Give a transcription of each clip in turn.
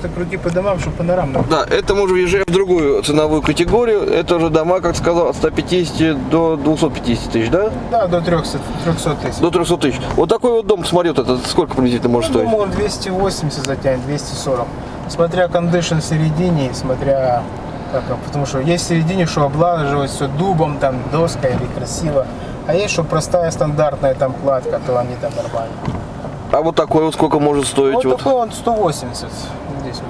так руки по домам, чтобы панорамно. Да, это мы уже въезжаем в другую ценовую категорию. Это уже дома, как сказал, от 150 до 250 тысяч, да? Да, до 300, 300 тысяч. До 300 тысяч. Вот такой вот дом, смотри, вот этот, сколько приблизительно может Ну, стоить? думаю, он 280 затянет, 240. Смотря кондишн в середине, смотря как, потому что есть в середине, что облаживать все дубом, там доской или красиво. А есть, что простая стандартная там кладка, то они там нормально. А вот такой вот сколько может стоить? Вот, Вот, такой он 180. Здесь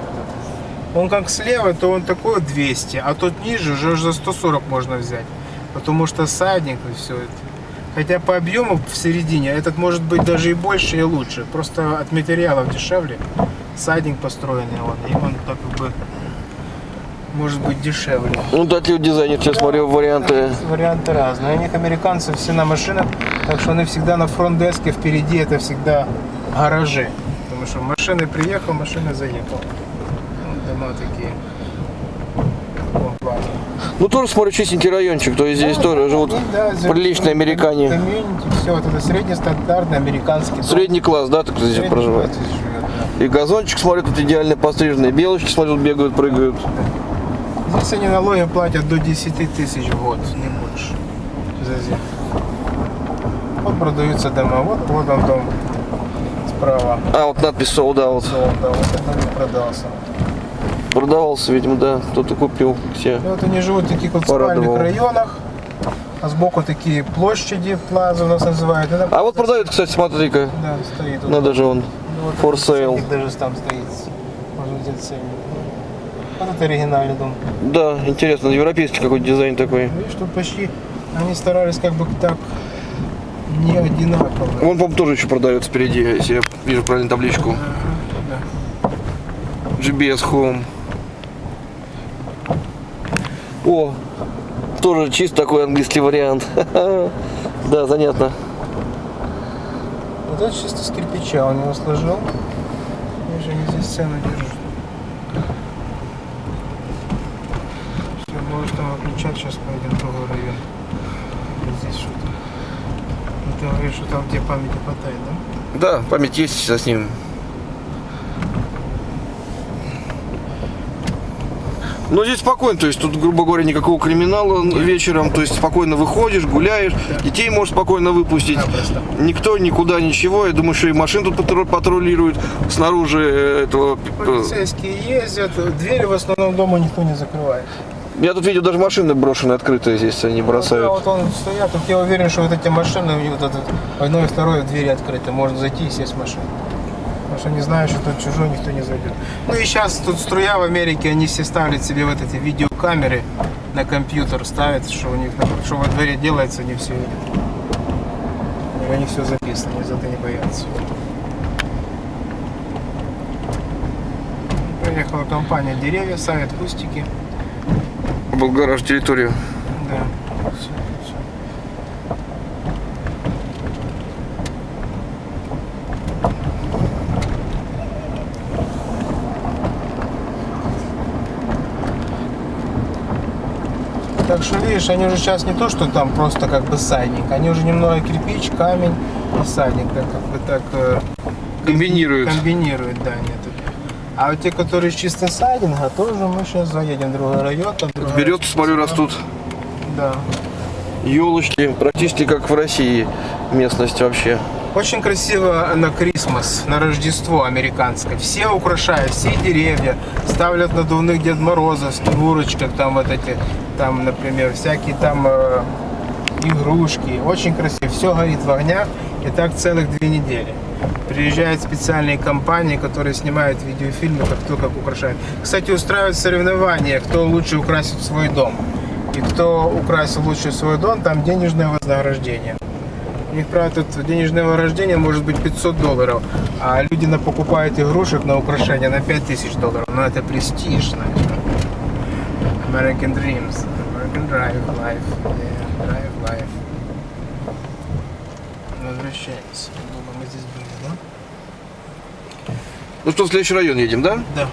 вот. Он как слева, то он такой вот 200, а тот ниже уже за 140 можно взять. Потому что садник и все это. Хотя по объему в середине этот может быть даже и больше, и лучше. Просто от материалов дешевле. Садник построенный он, и он так как бы может быть дешевле. Ну, дать ли дизайнер, сейчас смотрю варианты. Варианты разные. У них американцы все на машинах, так что они всегда на фронт-деске, впереди это всегда гаражи. Потому что машины приехал, машина заехала. Дома такие. Ну, тоже смотрю чистенький райончик, то есть здесь Да, тоже да, живут да, приличные американе. Комьюнити, все, вот это среднестандартный американский. Средний класс, да, так здесь Средний проживает. класс здесь живет, да. И газончик, смотрю, тут идеально постриженный. Белочки, смотрю, бегают, прыгают. Здесь они налоги платят до 10 тысяч в год, не больше. За зиму. Вот продаются дома. Вот, вот он дом справа. А, вот надпись sold out. Вот этот дом не продался. Продавался, видимо, да. Кто-то купил все. И вот они живут в таких вот спальных районах. А сбоку такие площади, плаза у нас называют. Там- А вот продают, кстати, смотри-ка. Да, стоит. вот. Надо же он. Ну, вот For sale. даже там стоит. Можно взять ценник. Вот это оригинальный дом. Да, интересно, европейский какой дизайн такой. Видишь, тут почти они старались как бы так не одинаково. Вон, по-моему, тоже еще продается впереди, если я вижу правильно табличку. GBS Home. О, тоже чисто такой английский вариант. Да, занятно. Вот это чисто с кирпича он его сложил. Видишь, они здесь цену держат. Все, можешь там выключать, сейчас пойдем в другой район. Здесь что-то. Ну, ты говоришь, что там тебе памяти хватает, да? Да, память есть, сейчас снимем. Но здесь спокойно, то есть тут, грубо говоря, никакого криминала вечером, то есть спокойно выходишь, гуляешь, детей можешь спокойно выпустить, никто никуда ничего, я думаю, что и машин тут патру- патрулируют снаружи э, этого. Полицейские ездят, двери в основном дома никто не закрывает. Я тут видел даже машины брошенные, открытые здесь они Да, бросают. вот он стоят, тут я уверен, что вот эти машины, у них вот этот одно и второе двери открыты, можно зайти и сесть в машину. Потому что не знаю, что тут чужой никто не зайдет. Ну и сейчас тут струя в Америке, они все ставят себе вот эти видеокамеры на компьютер, ставят, что у них, что во дворе делается, они все видят. И у них все записано, они за это не боятся. Приехала компания «Деревья», садят кустики. Был гараж территорию. Да. Так что видишь, они уже сейчас не то, что там просто как бы садник, они уже немного кирпич, камень и садник, как бы так э, Комбинируют. комбинируют, да, нет. А вот те, которые с чистым сайдинга, тоже мы сейчас заедем в другой район. Там другая Вперед, смотрю, растут Да. елочки, практически как в России местность вообще. Очень красиво на Крисмас, на Рождество американское. Все украшают, все деревья, ставят надувных Дед Морозов, снегурочках, там вот эти, там, например, всякие там э, игрушки. Очень красиво. Все горит в огнях, и так целых две недели. Приезжают специальные компании, которые снимают видеофильмы, как кто как украшает. Кстати, устраивают соревнования, кто лучше украсит свой дом. И кто украсил лучше свой дом, там денежное вознаграждение. У них, правда, тут денежное вознаграждение может быть 500 долларов, а люди на покупают игрушек на украшения на 5000 долларов. Но это престиж, знаешь. American Dreams, American Drive Life, yeah, Drive Life. Возвращаемся. Думаю, мы здесь были, да? Ну что, в следующий район едем, да? Да.